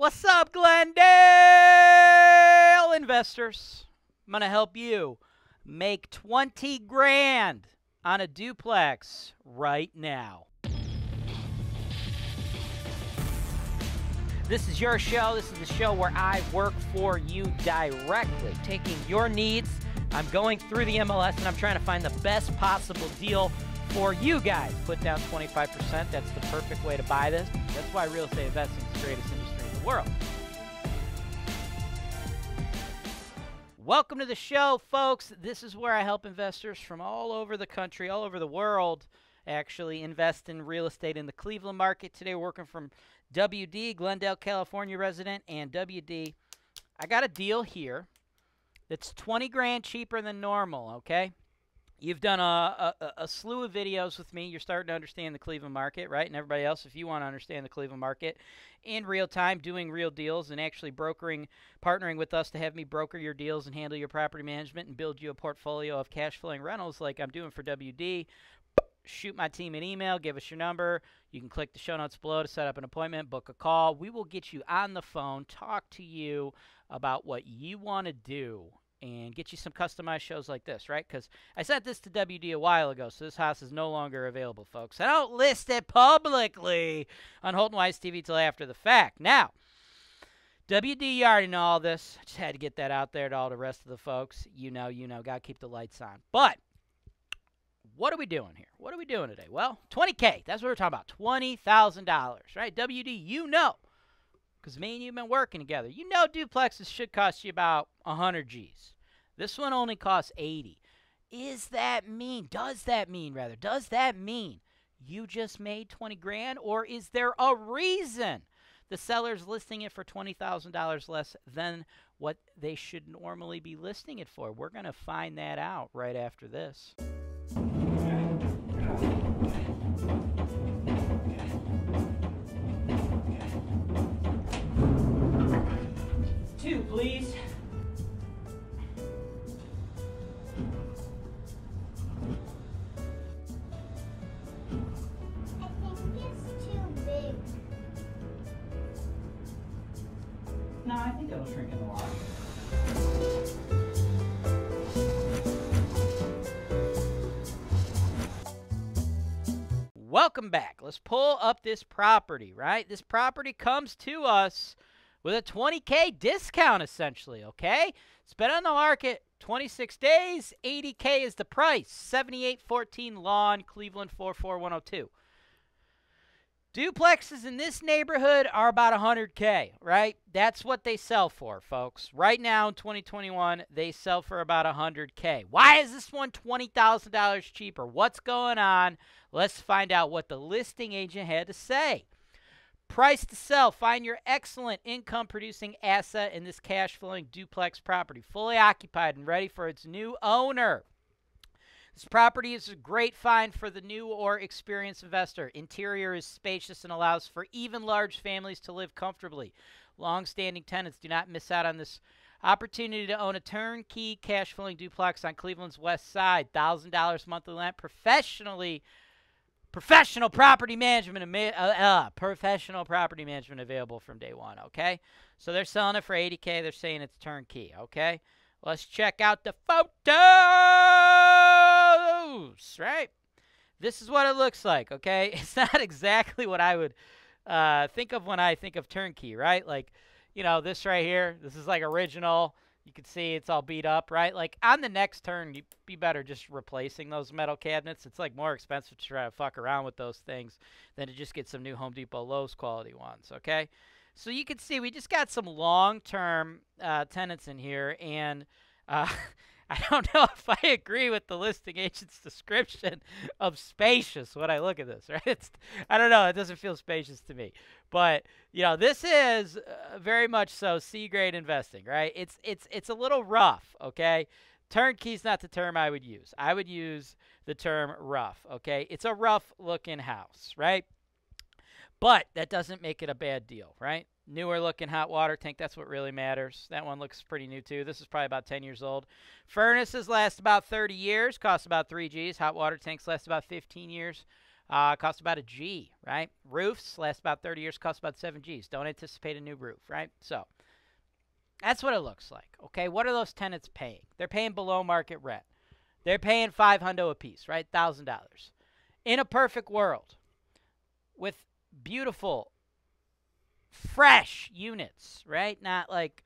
What's up, Glendale investors? I'm going to help you make 20 grand on a duplex right now. This is your show. This is the show where I work for you directly, taking your needs. I'm going through the MLS and I'm trying to find the best possible deal for you guys. Put down 25%. That's the perfect way to buy this. That's why real estate investing is the greatest world. Welcome to the show, folks. This is where I help investors from all over the country, all over the world, actually invest in real estate in the Cleveland market. Today, working from WD, Glendale, California resident, and WD. I got a deal here that's 20 grand cheaper than normal, okay? You've done a, a, a, slew of videos with me. You're starting to understand the Cleveland market, right? And everybody else, if you want to understand the Cleveland market in real time, doing real deals and actually brokering, partnering with us to have me broker your deals and handle your property management and build you a portfolio of cash flowing rentals like I'm doing for WD, shoot my team an email, give us your number. You can click the show notes below to set up an appointment, book a call. We will get you on the phone, talk to you about what you want to do and get you some customized shows like this, right? Because I sent this to WD a while ago, so this house is no longer available, folks. I don't list it publicly on Holton Wise TV till after the fact. Now, WD, already know all this. Just had to get that out there to all the rest of the folks. You know, you know, got to keep the lights on. But what are we doing here? What are we doing today? Well, 20K. That's what we're talking about. $20,000, right? WD, you know because me and you've been working together. You know duplexes should cost you about 100 G's. This one only costs 80. Is that mean? Does that mean, rather, does that mean you just made 20 grand? Or is there a reason the seller's listing it for $20,000 less than what they should normally be listing it for? We're going to find that out right after this. Please. No, I think it'll shrink in the water. Welcome back. Let's pull up this property, right? This property comes to us with a 20K discount, essentially, okay? It's been on the market 26 days. 80K is the price. 7814 Lawn, Cleveland 44102. Duplexes in this neighborhood are about 100K, right? That's what they sell for, folks. Right now in 2021, they sell for about 100K. Why is this one $20,000 cheaper? What's going on? Let's find out what the listing agent had to say. Price to sell. Find your excellent income producing asset in this cash flowing duplex property, fully occupied and ready for its new owner. This property is a great find for the new or experienced investor. Interior is spacious and allows for even large families to live comfortably. Long standing tenants do not miss out on this opportunity to own a turnkey cash flowing duplex on Cleveland's west side. $1,000 monthly rent professionally professional property management uh, uh, professional property management available from day one okay? So they're selling it for 80k they're saying it's turnkey okay? Let's check out the photos right? This is what it looks like okay? It's not exactly what i would uh, think of when i think of turnkey right? Like you know this right here this is like original you can see it's all beat up, right? Like on the next turn, you'd be better just replacing those metal cabinets. It's like more expensive to try to fuck around with those things than to just get some new Home Depot Lowe's quality ones, okay? So you can see we just got some long-term uh, tenants in here, and uh, I don't know if I agree with the listing agent's description of spacious when I look at this, right? It's, I don't know. It doesn't feel spacious to me. But, you know, this is uh, very much so C grade investing, right? It's, it's, it's a little rough, okay? Turnkey is not the term I would use. I would use the term rough, okay? It's a rough looking house, right? But that doesn't make it a bad deal, right? Newer looking hot water tank. That's what really matters. That one looks pretty new too. This is probably about 10 years old. Furnaces last about 30 years, cost about 3 G's. Hot water tanks last about 15 years. Uh, cost about a G, right? Roofs last about 30 years, cost about 7 Gs. Don't anticipate a new roof, right? So that's what it looks like. Okay, what are those tenants paying? They're paying below market rent. They're paying five hundo a piece, right? Thousand dollars. In a perfect world, with beautiful, fresh units, right? Not like,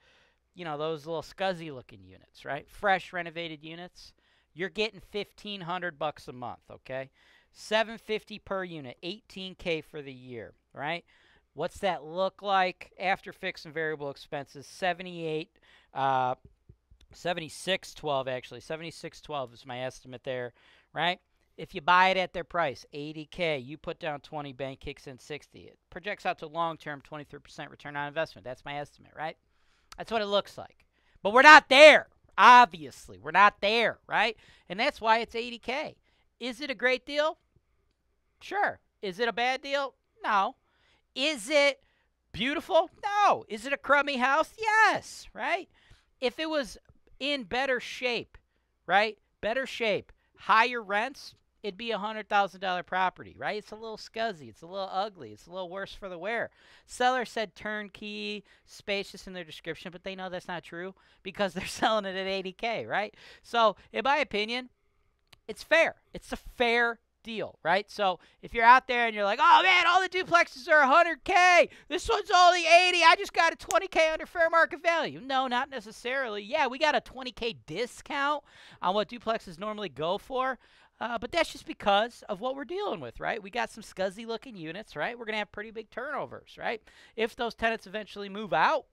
you know, those little scuzzy looking units, right? Fresh renovated units. You're getting fifteen hundred bucks a month, okay? Seven fifty per unit, eighteen K for the year, right? What's that look like after fixed and variable expenses? 78, uh, 76.12 actually. 76.12 is my estimate there, right? If you buy it at their price, 80K, you put down 20, bank kicks in 60. It projects out to long term 23% return on investment. That's my estimate, right? That's what it looks like. But we're not there, obviously. We're not there, right? And that's why it's 80K. Is it a great deal? Sure. Is it a bad deal? No. Is it beautiful? No. Is it a crummy house? Yes, right? If it was in better shape, right? Better shape, higher rents, it'd be a $100,000 property, right? It's a little scuzzy. It's a little ugly. It's a little worse for the wear. Seller said turnkey, spacious in their description, but they know that's not true because they're selling it at 80K, right? So, in my opinion, it's fair. It's a fair deal, right? So if you're out there and you're like, oh man, all the duplexes are 100K, this one's only 80, I just got a 20K under fair market value. No, not necessarily. Yeah, we got a 20K discount on what duplexes normally go for. Uh, but that's just because of what we're dealing with, right? We got some scuzzy looking units, right? We're going to have pretty big turnovers, right? If those tenants eventually move out,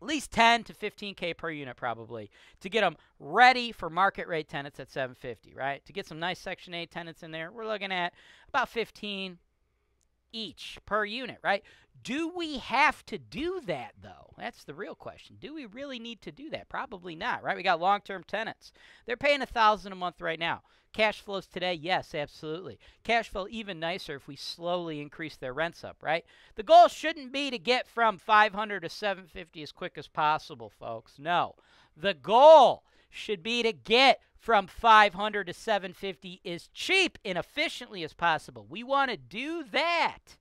at least 10 to 15k per unit probably to get them ready for market rate tenants at 750 right? To get some nice section 8 tenants in there we're looking at about 15 each per unit right? Do we have to do that though? That's the real question. Do we really need to do that? Probably not right? We got long-term tenants. They're paying a thousand a month right now Cash flows today? Yes, absolutely. Cash flow even nicer if we slowly increase their rents up, right? The goal shouldn't be to get from 500 to 750 as quick as possible, folks. No. The goal should be to get from 500 to 750 as cheap and efficiently as possible. We want to do that.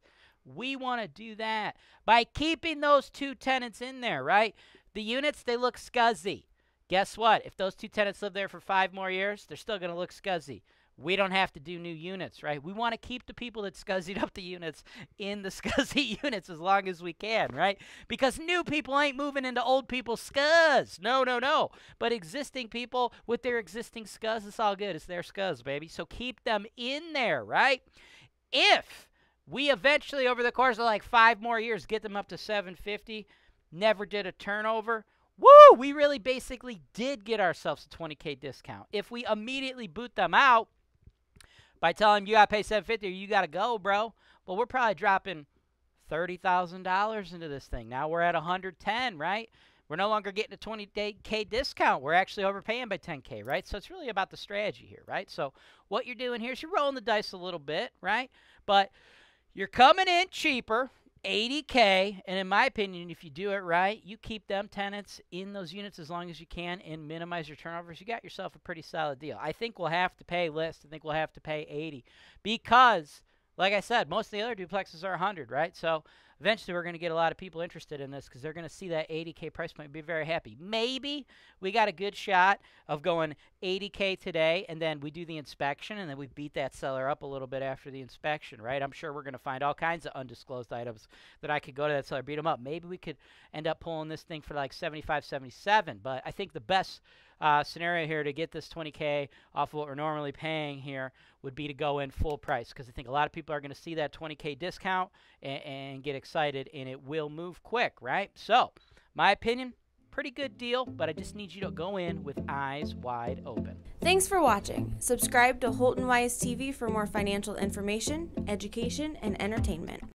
We want to do that by keeping those two tenants in there, right? The units, they look scuzzy. Guess what? If those two tenants live there for five more years, they're still going to look scuzzy. We don't have to do new units, right? We want to keep the people that scuzzied up the units in the scuzzy units as long as we can, right? Because new people ain't moving into old people's scuzz. No, no, no. But existing people with their existing scuzz, it's all good. It's their scuzz, baby. So keep them in there, right? If we eventually, over the course of like five more years, get them up to 750, never did a turnover, Woo! We really basically did get ourselves a 20K discount. If we immediately boot them out by telling them you got to pay 750 or you got to go, bro, well, we're probably dropping $30,000 into this thing. Now we're at 110, right? We're no longer getting a 20K discount. We're actually overpaying by 10K, right? So it's really about the strategy here, right? So what you're doing here is you're rolling the dice a little bit, right? But you're coming in cheaper 80K, and in my opinion, if you do it right, you keep them tenants in those units as long as you can and minimize your turnovers, you got yourself a pretty solid deal. I think we'll have to pay list. I think we'll have to pay 80 because, like I said, most of the other duplexes are 100, right? So eventually we're going to get a lot of people interested in this because they're going to see that 80K price point and be very happy. Maybe we got a good shot of going 80K today and then we do the inspection and then we beat that seller up a little bit after the inspection, right? I'm sure we're going to find all kinds of undisclosed items that I could go to that seller, beat them up. Maybe we could end up pulling this thing for like 75, 77, but I think the best uh, scenario here to get this 20K off of what we're normally paying here would be to go in full price because I think a lot of people are going to see that 20K discount and, and get excited, and it will move quick, right? So, my opinion, pretty good deal, but I just need you to go in with eyes wide open. Thanks for watching. Subscribe to Holton Wise TV for more financial information, education, and entertainment.